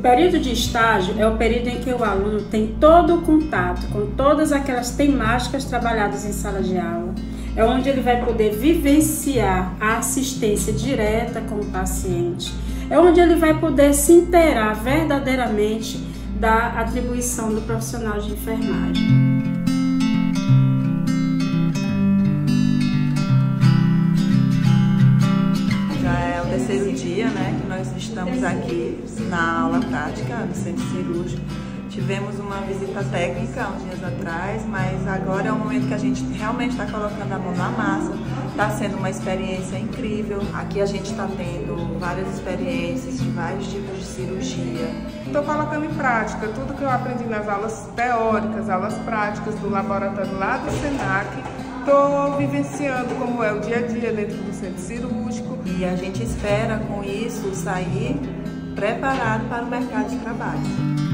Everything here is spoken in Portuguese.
período de estágio é o período em que o aluno tem todo o contato com todas aquelas temáticas trabalhadas em sala de aula. É onde ele vai poder vivenciar a assistência direta com o paciente. É onde ele vai poder se inteirar verdadeiramente da atribuição do profissional de enfermagem. terceiro dia né, estamos aqui na aula prática do centro cirúrgico. Tivemos uma visita técnica uns dias atrás, mas agora é o momento que a gente realmente está colocando a mão na massa. Está sendo uma experiência incrível. Aqui a gente está tendo várias experiências de vários tipos de cirurgia. Estou colocando em prática tudo que eu aprendi nas aulas teóricas, aulas práticas do laboratório lá do SENAC estou vivenciando como é o dia a dia dentro do centro cirúrgico. E a gente espera com isso sair preparado para o mercado de trabalho.